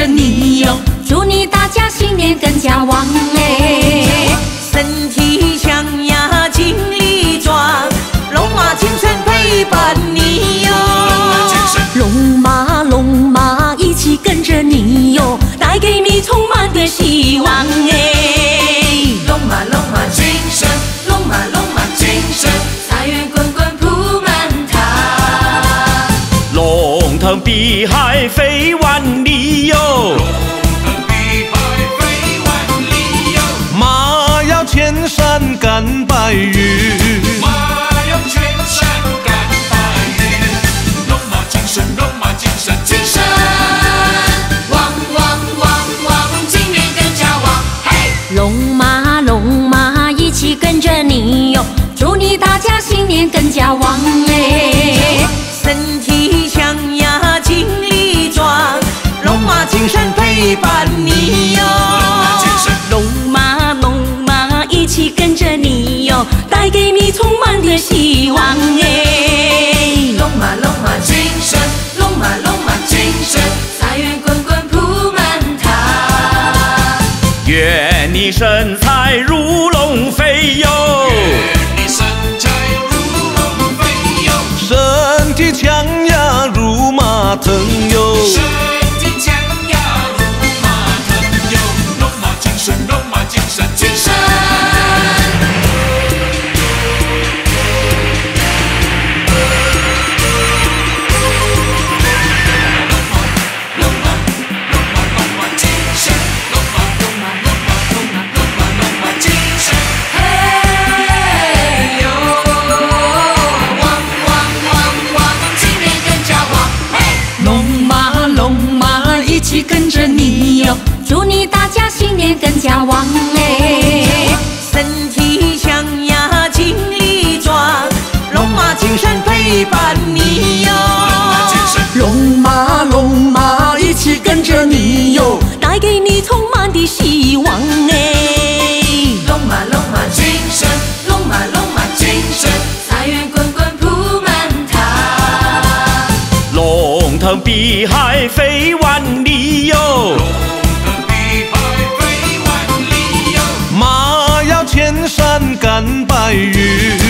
着你哟，祝你大家新年更加旺哎！身体强呀，精力壮，龙马精神陪伴你哟。龙马龙马一起跟着你哟，带给你充满的希望。龙腾碧海飞万里哟，马要千山赶白云，马要千山赶白云，龙马精神，龙马精神，精神旺旺旺旺，今年更加旺。嘿，龙马龙马一起跟着你哟，祝你大家新年更加旺起跟着你哟，带给你充满的希望哎。龙马龙马精神，龙马龙马精神，财源滚滚铺满它。愿你身材如龙飞哟，你身材如龙飞哟，身体强呀如马腾哟，祝你大家新年更加旺哎。身体强呀，精力壮，龙马精神陪伴你哟。龙马龙马一起跟着你哟，带给你充满的希望哎。龙马龙马精神，龙马龙马精神，财源滚滚铺满它。龙腾碧海飞万里白云，